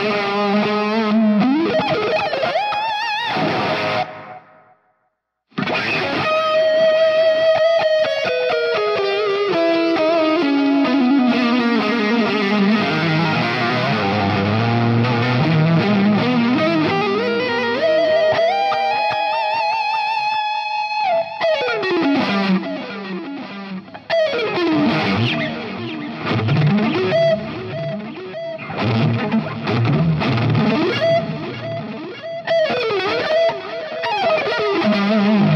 Yeah. Thank you.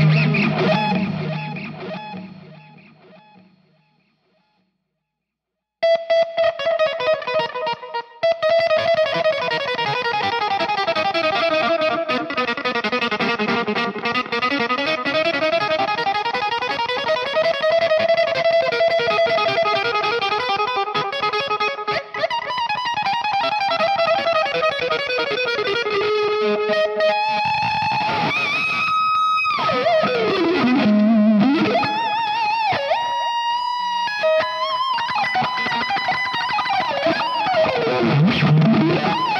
Música